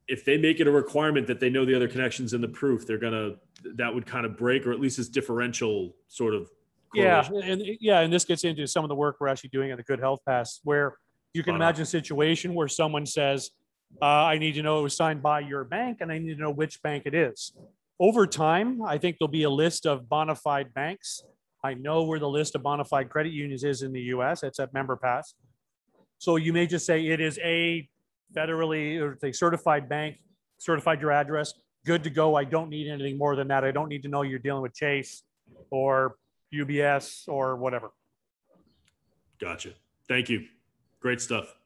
if they make it a requirement that they know the other connections in the proof, they're gonna that would kind of break, or at least it's differential sort of. Yeah, and yeah, and this gets into some of the work we're actually doing at the Good Health Pass, where you can imagine a situation where someone says, uh, "I need to know it was signed by your bank, and I need to know which bank it is." Over time, I think there'll be a list of bona fide banks. I know where the list of bona fide credit unions is in the U.S. It's at MemberPass. So you may just say it is a federally or a certified bank, certified your address, good to go. I don't need anything more than that. I don't need to know you're dealing with Chase or UBS or whatever. Gotcha. Thank you. Great stuff.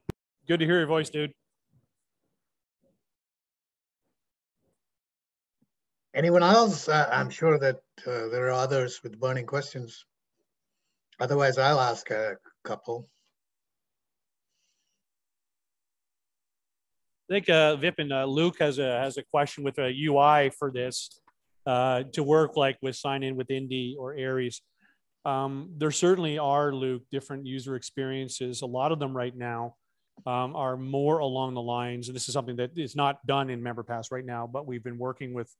Good to hear your voice, dude. Anyone else? Uh, I'm sure that uh, there are others with burning questions. Otherwise, I'll ask a couple. I think uh, Vipin, uh, Luke has a has a question with a UI for this uh, to work like with sign in with Indy or Aries. Um, there certainly are, Luke, different user experiences. A lot of them right now um, are more along the lines, and this is something that is not done in MemberPass right now, but we've been working with.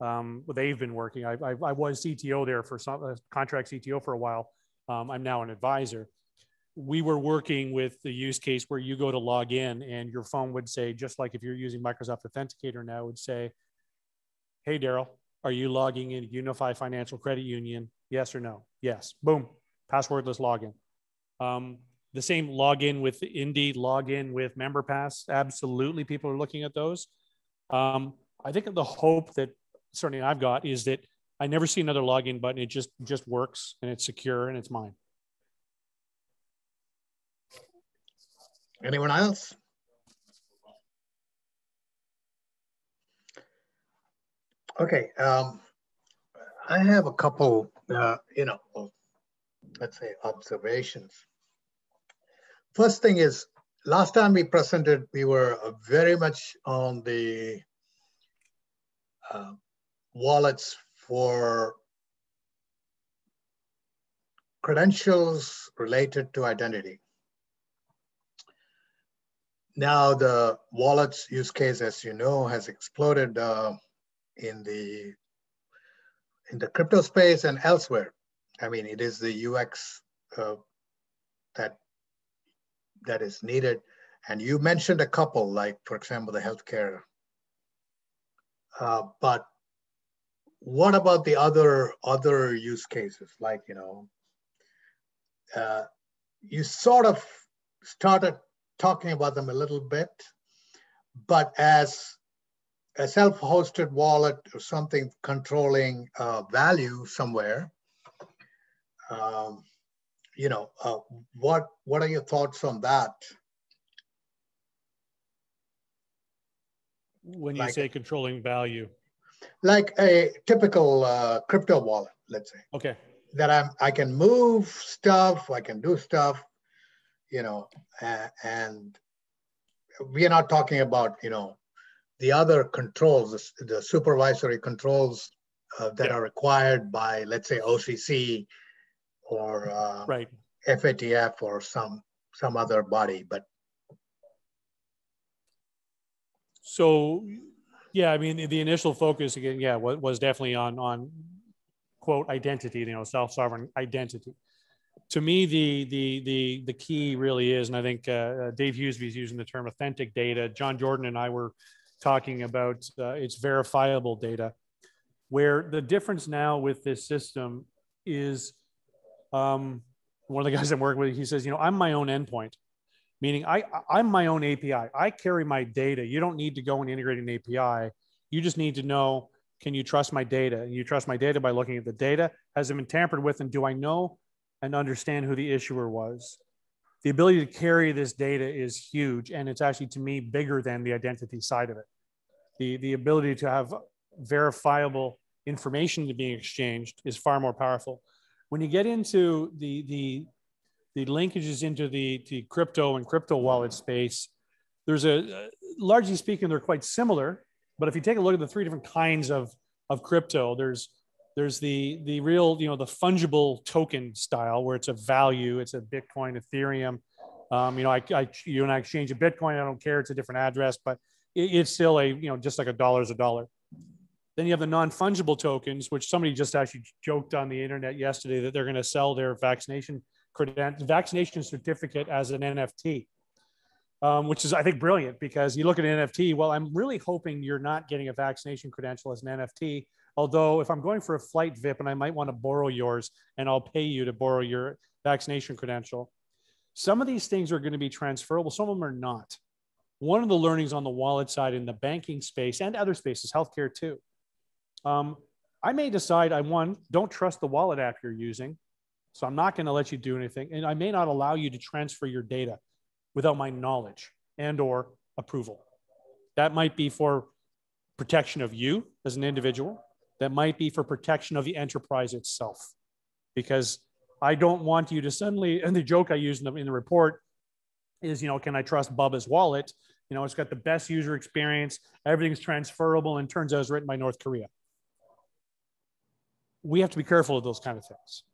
Um, they've been working. I, I, I was CTO there for some uh, contract CTO for a while. Um, I'm now an advisor we were working with the use case where you go to log in and your phone would say, just like if you're using Microsoft Authenticator now, would say, Hey, Darrell, are you logging in Unify Financial Credit Union? Yes or no? Yes. Boom. Passwordless login. Um, the same login with Indy, login with MemberPass. Absolutely, people are looking at those. Um, I think the hope that certainly I've got is that I never see another login button. It just just works and it's secure and it's mine. Anyone else? Okay, um, I have a couple, uh, you know, let's say observations. First thing is, last time we presented, we were very much on the uh, wallets for credentials related to identity. Now the wallets use case, as you know, has exploded uh, in the in the crypto space and elsewhere. I mean, it is the UX uh, that that is needed. And you mentioned a couple, like for example, the healthcare. Uh, but what about the other other use cases, like you know, uh, you sort of started talking about them a little bit, but as a self-hosted wallet or something controlling uh, value somewhere, um, you know, uh, what what are your thoughts on that? When you Like- say controlling value. Like a typical uh, crypto wallet, let's say, Okay. that I'm I can move stuff, I can do stuff, you know, a- and we are not talking about you know the other controls, the the supervisory controls uh, that Yeah. are required by, let's say, OCC or uh, Right. FATF or some some other body. But So, yeah, I mean, the, initial focus again, yeah, was, was definitely on on quote identity, you know, self sovereign identity. To me, the the the the key really is, and I think uh, uh Dave Huseby is using the term authentic data. John Jordan and I were talking about uh, it's verifiable data, where the difference now with this system is um, one of the guys I'm working with, he says, you know, I'm my own endpoint, meaning I, I'm my own API. I carry my data. You don't need to go and integrate an API. You just need to know, can you trust my data? And you trust my data by looking at the data. Has it been tampered with? And do I know and understand who the issuer was? The ability to carry this data is huge. And it's actually, to me, bigger than the identity side of it. The, the ability to have verifiable information to being exchanged is far more powerful when you get into the the the linkages into the, the crypto and crypto wallet space, there's a largely speaking, they're quite similar. But if you take a look at the three different kinds of, of crypto, there's there's the the real, you know, the fungible token style where it's a value, it's a Bitcoin, Ethereum. Um, you know, I, I you and I exchange a Bitcoin, I don't care, it's a different address, but it, it's still a, you know, just like a dollar is a dollar. Then you have the non-fungible tokens, which somebody just actually joked on the internet yesterday that they're going to sell their vaccination credential, vaccination certificate as an NFT, um, which is I think brilliant because you look at an NFT. Well, I'm really hoping you're not getting a vaccination credential as an NFT. Although if I'm going for a flight VIP and I might want to borrow yours, and I'll pay you to borrow your vaccination credential. Some of these things are going to be transferable. Some of them are not. One of the learnings on the wallet side in the banking space and other spaces, healthcare too, um, I may decide I one don't trust the wallet app you're using, so I'm not going to let you do anything, and I may not allow you to transfer your data without my knowledge and or approval. That might be for protection of you as an individual. That might be for protection of the enterprise itself, because I don't want you to suddenly. And the joke I use in the, in the report is, you know, can I trust Bubba's wallet? You know, it's got the best user experience. Everything's transferable, and turns out it's written by North Korea we have to be careful of those kind of things.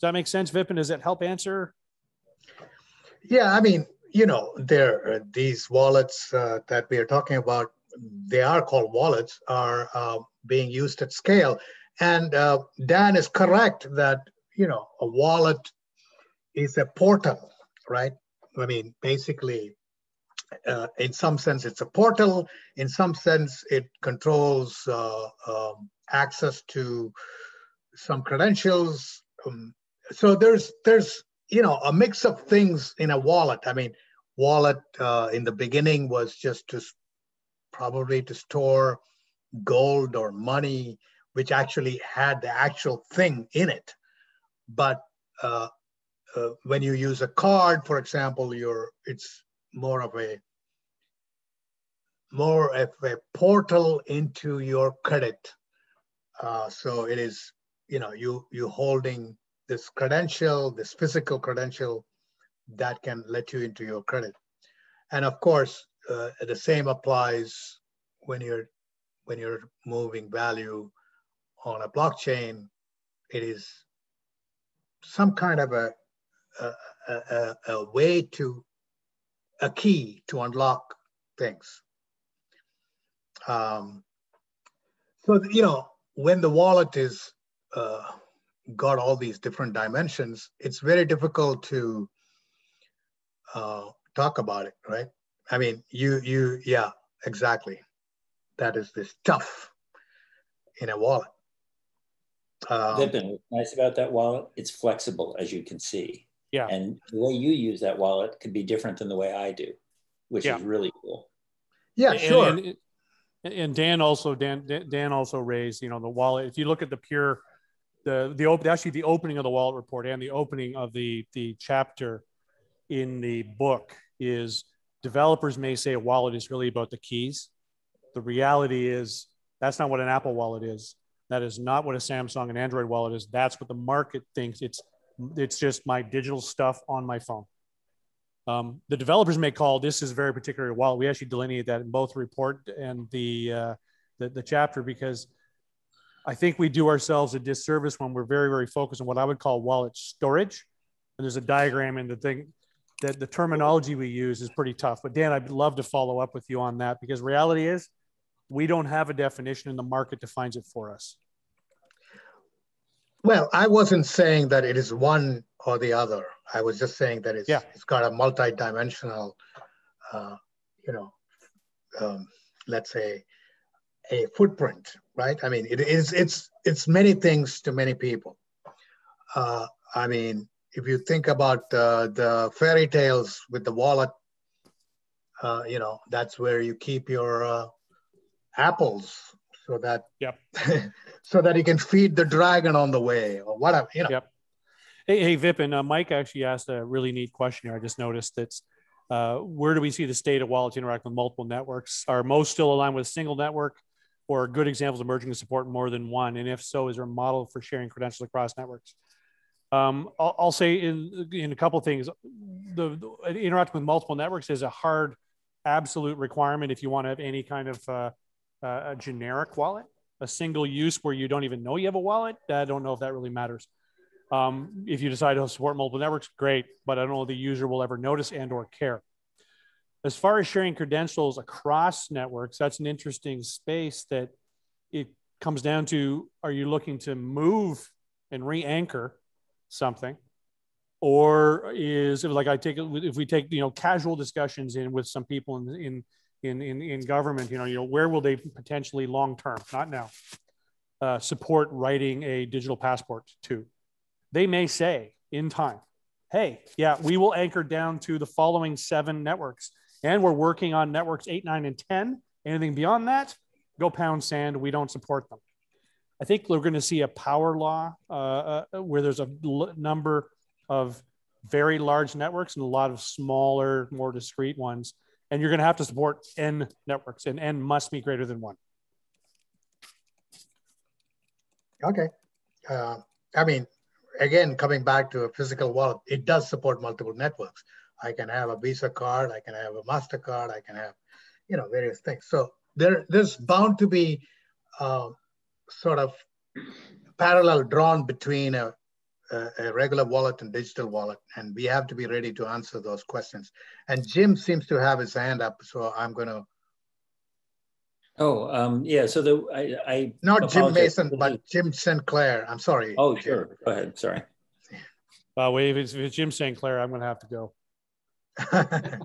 Does that make sense, Vipin? Does that help answer? Yeah, I mean, you know, there uh, these wallets uh, that we are talking about, they are called wallets, are uh, being used at scale. And uh, Dan is correct that you know a wallet is a portal, right? I mean, basically, uh, in some sense, it's a portal. In some sense, it controls um, access to some credentials. Um, so there's there's you know a mix of things in a wallet. I mean, wallet uh, in the beginning was just to probably to store gold or money, which actually had the actual thing in it. But uh, uh, when you use a card, for example, you're it's more of a more of a portal into your credit uh, so it is, you know, you you holding this credential, this physical credential that can let you into your credit. And of course, uh, the same applies when you're when you're moving value on a blockchain. It is some kind of a a, a, a way to a key to unlock things. Um, so you know when the wallet is uh, got all these different dimensions, it's very difficult to uh, talk about it, right? I mean, you, you, yeah, exactly. That is the stuff in a wallet. Um, nice about that wallet, it's flexible, as you can see. Yeah. And the way you use that wallet could be different than the way I do, which yeah. is really cool. Yeah, sure. And, and, and Dan also Dan Dan also raised you know the wallet. If you look at the pure the the actually the opening of the wallet report and the opening of the the chapter in the book is developers may say a wallet is really about the keys. The reality is that's not what an Apple wallet is. That is not what a Samsung and Android wallet is. That's what the market thinks. It's it's just my digital stuff on my phone. Um, the developers may call this is very particular wallet. We actually delineate that in both report and the, uh, the, the chapter because I think we do ourselves a disservice when we're very very focused on what I would call wallet storage. And there's a diagram in the thing. that the terminology we use is pretty tough. But Dan, I'd love to follow up with you on that because reality is we don't have a definition and the market defines it for us. Well, I wasn't saying that it is one or the other. I was just saying that it's, Yeah. it's got a multi-dimensional, uh, you know, um, let's say a footprint, right? I mean, it is, it's, it's many things to many people. Uh, I mean, if you think about uh, the fairy tales with the wallet, uh, you know, that's where you keep your uh, apples so that Yep. so that you can feed the dragon on the way or whatever, you know. Yep. Hey, hey, Vipin, uh, Mike actually asked a really neat question here. I just noticed that's uh, where do we see the state of wallets interact with multiple networks? Are most still aligned with a single network or good examples of merging to support more than one? And if so, is there a model for sharing credentials across networks? Um, I'll, I'll say in, in a couple of things, the, the interacting with multiple networks is a hard, absolute requirement if you want to have any kind of uh, uh, a generic wallet. A single use where you don't even know you have a wallet, I don't know if that really matters. Um, if you decide to support multiple networks, great, but I don't know the user will ever notice and or care. As far as sharing credentials across networks, that's an interesting space that it comes down to, are you looking to move and re-anchor something? Or is it like I take it, if we take, you know, casual discussions in with some people in, in, in, in, in government, you know, you know, where will they potentially long-term, not now, uh, support writing a digital passport to? they may say in time, hey, yeah, we will anchor down to the following seven networks. And we're working on networks eight, nine, and 10. Anything beyond that, go pound sand. We don't support them. I think we're going to see a power law uh, uh, where there's a l- number of very large networks and a lot of smaller, more discrete ones. And you're going to have to support N networks, and N must be greater than one. Okay. Uh, I mean, again, coming back to a physical wallet, it does support multiple networks. I can have a Visa card, I can have a MasterCard, I can have, you know, various things. So there, there's bound to be uh, sort of parallel drawn between a, a, a, regular wallet and digital wallet, and we have to be ready to answer those questions. And Jim seems to have his hand up, so I'm going to. Oh, um, yeah. So the I, I not Jim Mason, but Jim Sinclair. I'm sorry. Oh, sure. Jim. Go ahead. Sorry. Uh, wait, if it's, if it's Jim Sinclair, I'm going to have to go.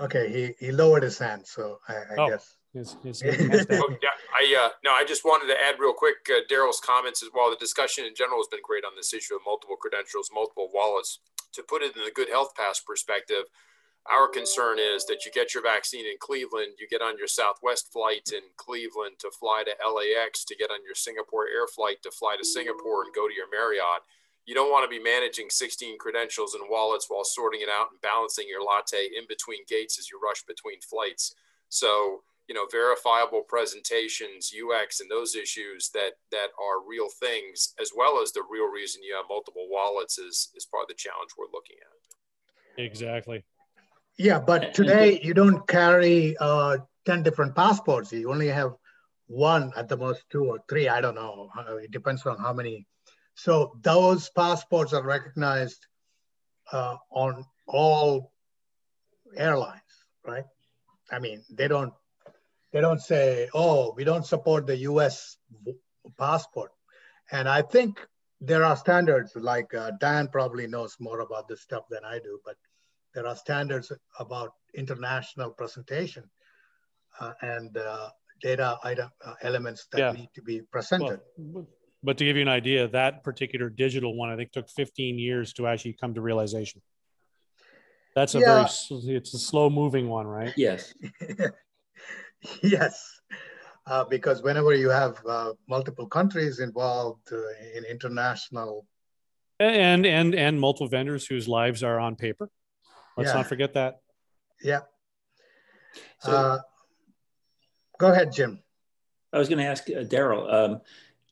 okay, he, he lowered his hand, so I, I oh. guess. His, his oh, yeah, I uh, no, I just wanted to add real quick uh, Darrell's comments as well. The discussion in general has been great on this issue of multiple credentials, multiple wallets. To put it in the good health pass perspective, our concern is that you get your vaccine in Cleveland, you get on your Southwest flight in Cleveland to fly to LAX, to get on your Singapore air flight to fly to Singapore and go to your Marriott. You don't want to be managing 16 credentials and wallets while sorting it out and balancing your latte in between gates as you rush between flights. So, you know, verifiable presentations, UX, and those issues that that are real things, as well as the real reason you have multiple wallets is is part of the challenge we're looking at. Exactly. Yeah, but today you don't carry uh, 10 different passports. You only have one at the most, two or three. I don't know. It depends on how many. So those passports are recognized uh, on all airlines, right? I mean, they don't they don't say, oh, we don't support the U.S. passport. And I think there are standards. Like uh, Dan probably knows more about this stuff than I do, but there are standards about international presentation uh, and uh, data item uh, elements that yeah. need to be presented. Well, but to give you an idea, that particular digital one, I think took 15 years to actually come to realization. That's a yeah. very, it's a slow moving one, right? Yes. yes. Uh, because whenever you have uh, multiple countries involved uh, in international and and and multiple vendors whose lives are on paper Let's yeah. not forget that. Yeah. So, uh, go ahead, Jim. I was going to ask uh, Darrell um,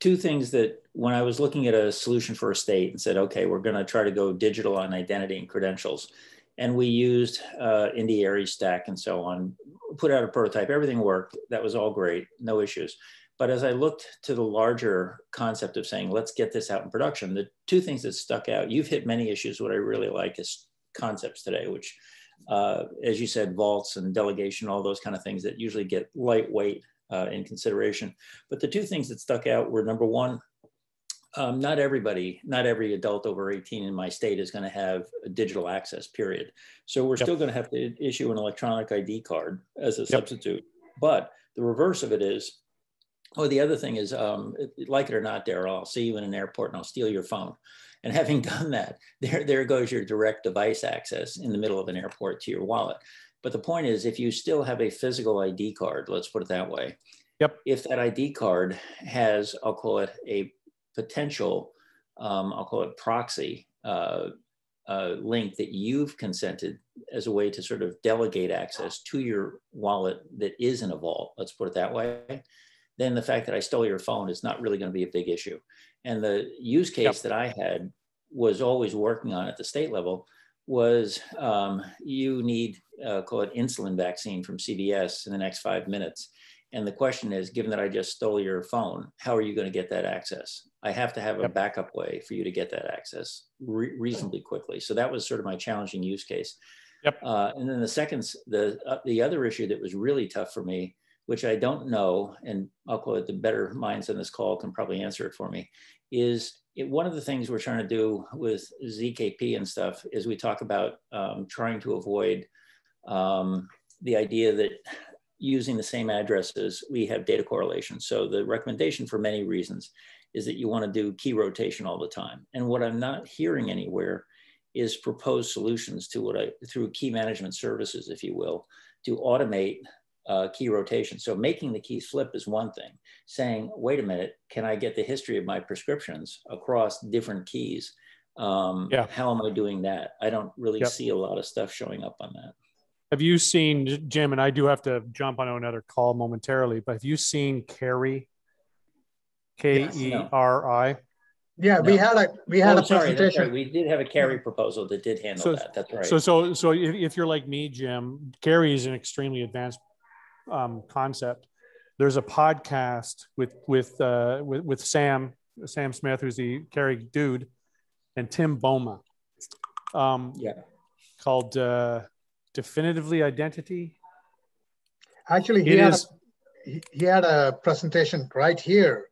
two things that when I was looking at a solution for a state and said, okay, we're going to try to go digital on identity and credentials. And we used uh, Indy Stack and so on, put out a prototype. Everything worked. That was all great. No issues. But as I looked to the larger concept of saying, let's get this out in production, the two things that stuck out, you've hit many issues. What I really like is concepts today, which, uh, as you said, vaults and delegation, all those kind of things that usually get lightweight uh, in consideration. But the two things that stuck out were number one, um, not everybody, not every adult over 18 in my state is going to have a digital access, period. So we're yep. still going to have to issue an electronic ID card as a yep. substitute. But the reverse of it is Oh, the other thing is, um, like it or not, Darrell, I'll see you in an airport and I'll steal your phone. And having done that, there, there goes your direct device access in the middle of an airport to your wallet. But the point is, if you still have a physical ID card, let's put it that way. Yep. If that ID card has, I'll call it a potential, um, I'll call it proxy uh, uh, link that you've consented as a way to sort of delegate access to your wallet that is in a vault, let's put it that way then the fact that I stole your phone is not really going to be a big issue. And the use case yep. that I had was always working on at the state level was um, you need, uh, call it insulin vaccine from CVS in the next five minutes. And the question is, given that I just stole your phone, how are you going to get that access? I have to have a backup way for you to get that access re reasonably quickly. So that was sort of my challenging use case. Yep. Uh, and then the second, the uh, the other issue that was really tough for me which I don't know, and I'll call it the better minds on this call can probably answer it for me, is it, one of the things we're trying to do with ZKP and stuff is we talk about um, trying to avoid um, the idea that using the same addresses, we have data correlation. So the recommendation for many reasons is that you want to do key rotation all the time. And what I'm not hearing anywhere is proposed solutions to what I, through key management services, if you will, to automate uh, key rotation. So making the keys flip is one thing. Saying, wait a minute, can I get the history of my prescriptions across different keys? Um, yeah. How am I doing that? I don't really yep. see a lot of stuff showing up on that. Have you seen Jim? And I do have to jump on another call momentarily, but have you seen KERI? K E R I. Yeah, no. we had a we had oh, a sorry, presentation. Right. We did have a KERI proposal that did handle so, that. That's right. So so so if, if you're like me, Jim, KERI is an extremely advanced um, concept. There's a podcast with with, uh, with with Sam Sam Smith, who's the KERI dude, and Tim Bouma. Um, yeah, called uh, Definitely Identity. Actually, he it had is, a, he, he had a presentation right here,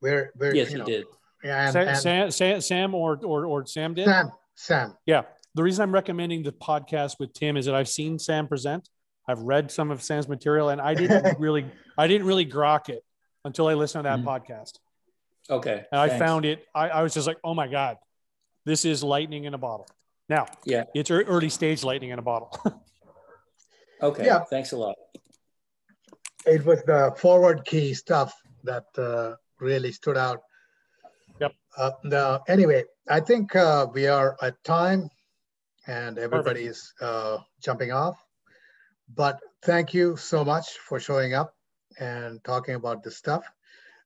where where yes, he know, did. Yeah, and, and Sam, Sam, Sam, or, or or Sam did. Sam, Sam. Yeah, the reason I'm recommending the podcast with Tim is that I've seen Sam present, I've read some of Sam's material, and I didn't really, I didn't really grok it until I listened to that mm-hmm. podcast. Okay. And I found it. I, I was just like, oh my god, this is lightning in a bottle. Now, yeah, it's early stage lightning in a bottle. okay. Yeah. Thanks a lot. It was the forward key stuff that uh, really stood out. Yep. Uh, the, anyway, I think uh, we are at time, and everybody is uh, jumping off. But thank you so much for showing up and talking about this stuff.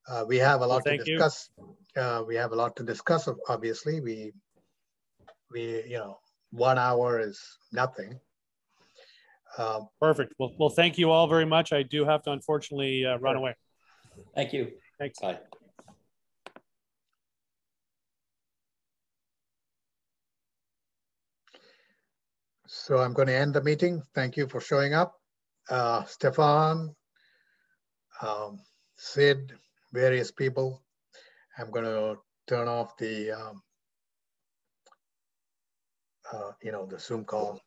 Uh, we have a lot well, to discuss. Uh, we have a lot to discuss. Obviously, we we you know one hour is nothing. Um, Perfect. Well, well, thank you all very much. I do have to unfortunately uh, run away. Thank you. Thanks. Bye. So I'm going to end the meeting. Thank you for showing up. Uh, Stefan, um, Sid, various people. I'm going to turn off the, um, uh, you know, the Zoom call.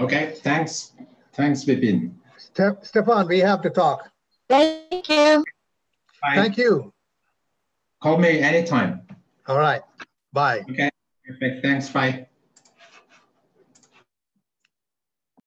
Okay, thanks. Thanks, Vipin. Ste Stefan, we have to talk. Thank you. Bye. Thank you. Call me anytime. All right. Bye. Okay. Perfect. Thanks. Bye.